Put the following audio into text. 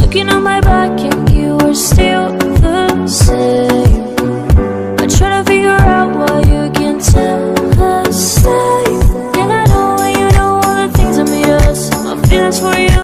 Looking on my back and you were still the same. I try to figure out why you can't tell the same. And I know you know all the things I'm yours. My feelings for you.